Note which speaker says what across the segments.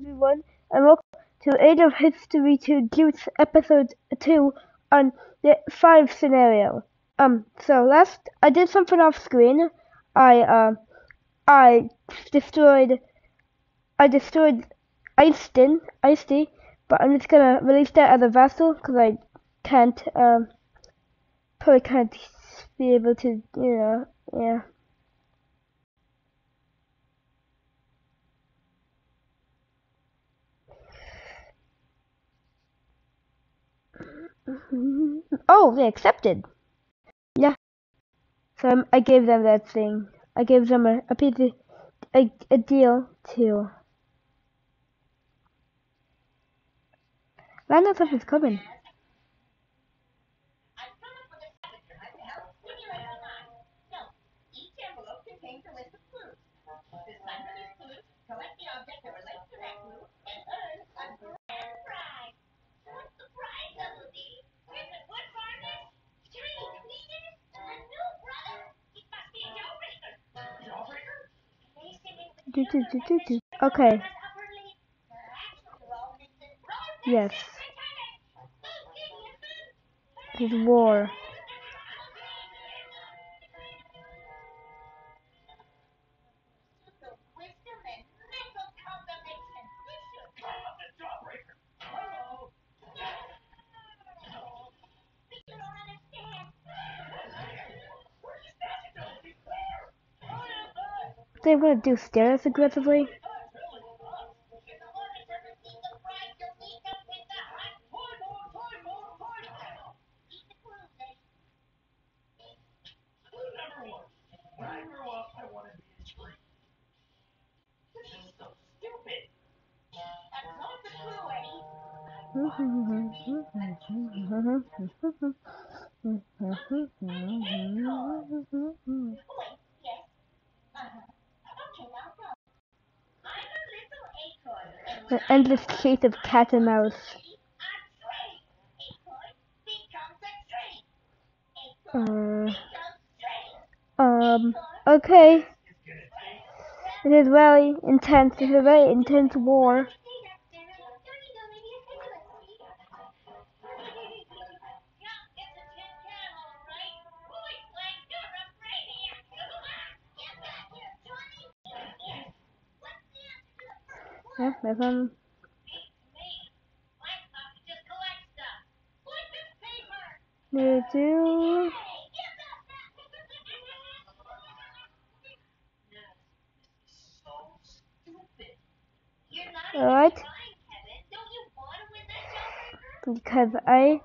Speaker 1: everyone, and welcome to Age of History 2 Jutes episode 2 on the 5 scenario. Um, so last, I did something off screen. I, uh, I destroyed, I destroyed Easton, Icy, but I'm just gonna release that as a vassal, because I can't, um, probably can't be able to, you know, yeah. Oh, they accepted. Yeah. So I'm, i gave them that thing. I gave them a, a piece a, a deal to. I know something's coming. Do, do, do, do, do. Okay. Yes. There's war. They want to do stairs aggressively. An endless chase of cat and mouse. Uh, um, okay. It is very intense. It's a very intense war. Yeah, there's one. They do. Alright. Because I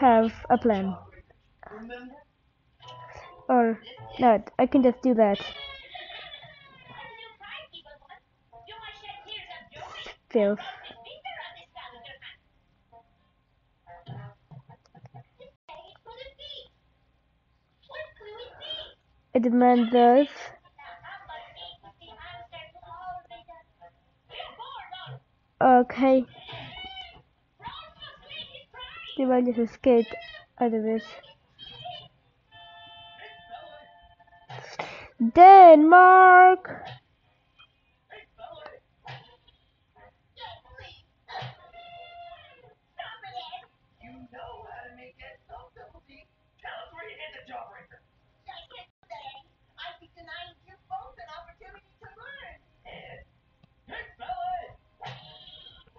Speaker 1: have a plan. Or not, I can just do that. Filth. I demand those. Okay. Escaped out of it. Denmark!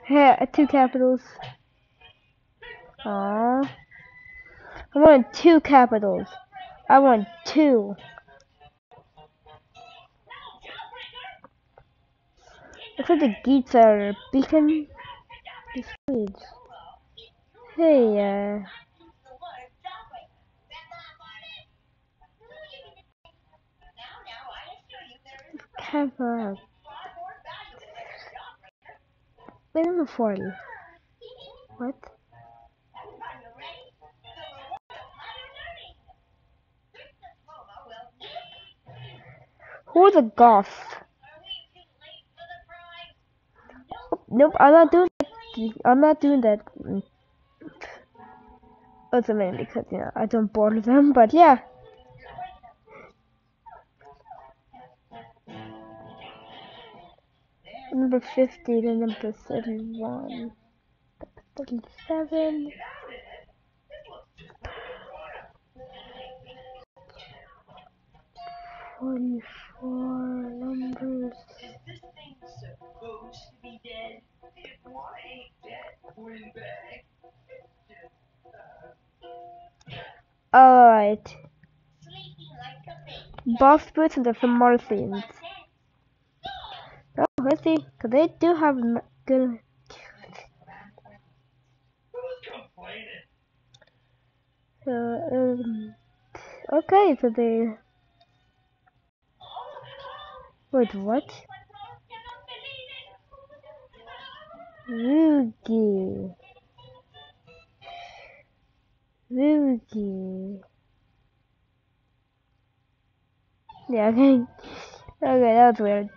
Speaker 1: Yeah, two capitals. Aww. I want two capitals. I want two. Looks like the Geats are beacon the Swedes. Hey, uh. Cover on the 40. What? Who's a goth? Nope, I'm not doing that. I'm not doing that. Also mainly because, you know, I don't bother them, but yeah.
Speaker 2: Number 50 to number 31. 37. Forty-four numbers. Is this thing supposed to be dead? Alright. Boss boots and the Martians. Let's see, cause they do have good. So, um, okay, so they. Wait, what? Rugi. Rugi. Yeah, okay. Okay, that was weird.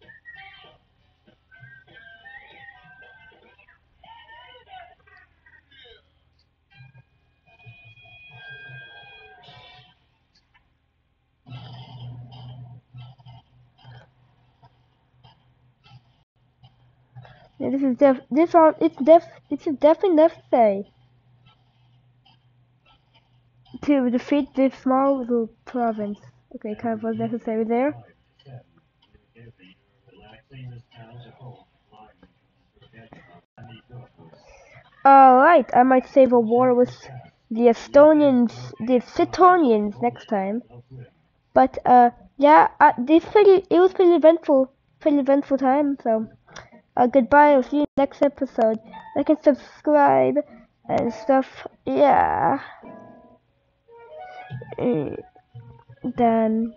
Speaker 2: Yeah, this is def this on it's def it's definitely necessary to defeat this small little province. Okay, kind of was necessary there. Alright, I might save a war with the Estonians, the Cetonians next time. But uh, yeah, uh, this pretty it was pretty eventful, pretty eventful time. So, uh, goodbye. I'll see you next episode. Like and subscribe and stuff. Yeah. Mm, Then.